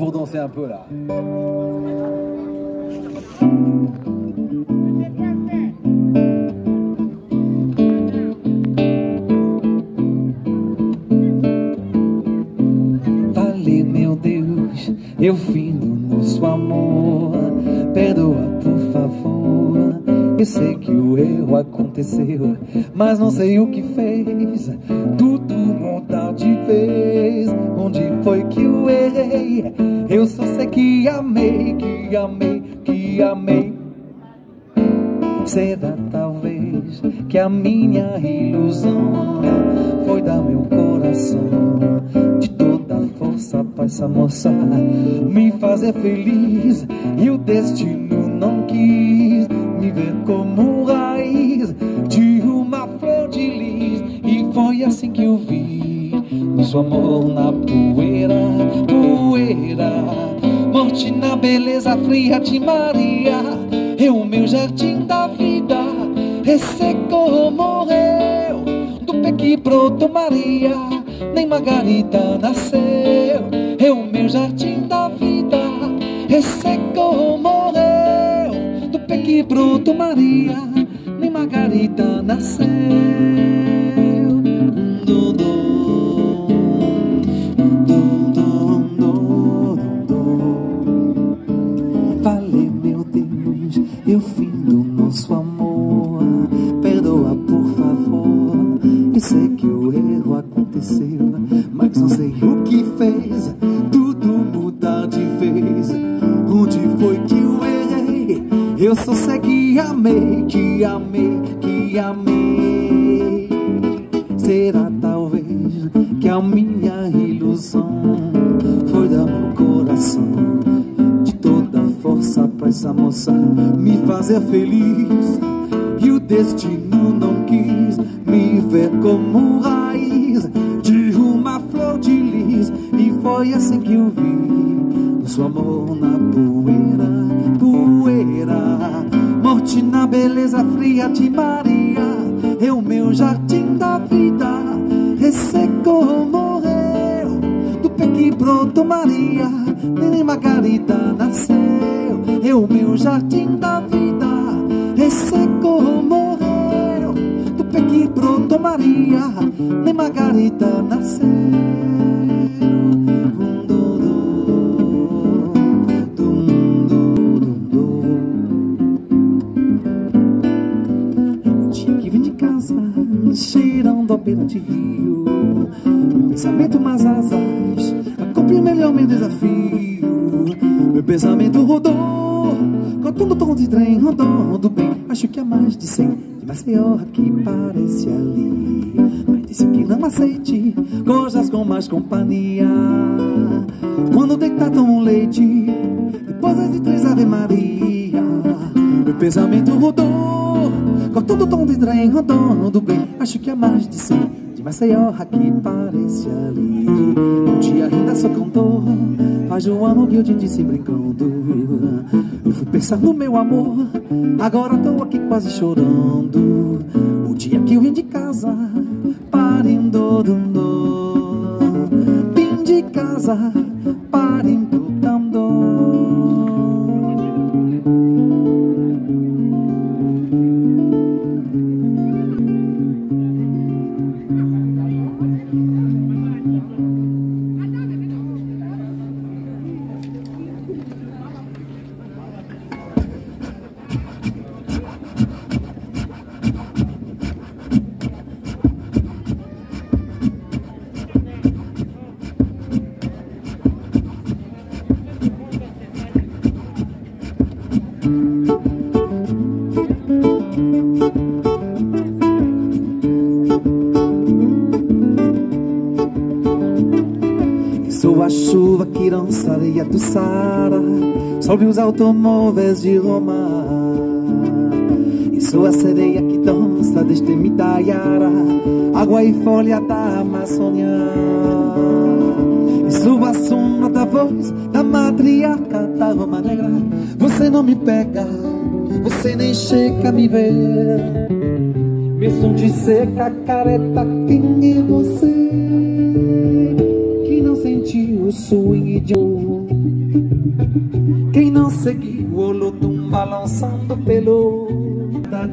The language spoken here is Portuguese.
pour danser un peu là. Vale, meu Deus, eu findo no nosso amor. Perdoa, por favor. Eu sei que o erro aconteceu, mas não sei o que fez. Tudo muda de vez. Onde foi que eu errei? Eu só sei que amei, que amei, que amei. Será talvez que a minha ilusão foi dar meu coração de toda força pra essa moça me fazer feliz e o destino não quis me ver como raiz de uma flor de lis e foi assim que eu vi nosso amor na poeira, poeira, morte na beleza fria de Maria, o meu jardim da vida, ressecou, morreu, do pé que brotou Maria, nem Margarida nasceu, o meu jardim da vida, ressecou, morreu, do pé que brotou Maria, nem Margarida nasceu. Amor. Perdoa, por favor. Eu sei que o erro aconteceu, mas não sei o que fez. Tudo mudar de vez. Onde foi que eu errei? Eu só sei que amei, que amei, que amei. Será talvez que a minha ilusão foi dar meu coração de toda força pra essa moça me fazer feliz. Destino não quis me ver como raiz de uma flor de lis. E foi assim que eu vi nosso amor na poeira, poeira. Morte na beleza fria de Maria, é o meu jardim da vida. Ressecou, morreu, do pé que brotou Maria, nem Margarida nasceu. É o meu jardim da vida, Maria, nem Margarida nasceu. O dia que vim de casa, cheirando a beira de rio. Meu pensamento mais asas, acompanha melhor meu desafio. Meu pensamento rodou, contando tom de trem, rodando bem. Acho que é mais de cem, de Maceió que parece ali. Mas disse que não aceite coisas com mais companhia. Quando deitar toma leite, depois é de três Ave Maria. Meu pensamento rodou, com todo tom de trem, rodando bem. Acho que é mais de cem, de Maceió que parece ali. Um dia ainda sou cantor, faz um ano que eu te disse brincando. Eu fui pensar no meu amor, agora tô aqui quase chorando. O dia que eu vim de casa, dum, dum. Vim de casa, parindo, Sou a chuva que dança areia do Sara Sobre os automóveis de Roma. E sou a sereia que dança desde Mitaiara Água e folha da Amazônia. E sou a sombra da voz da matriarca da Roma Negra Você não me pega, você nem chega a me ver. Mesmo de seca, careta, quem é você? que não sentiu o swing de ouro Quem não seguiu o Olodum balançando pelo da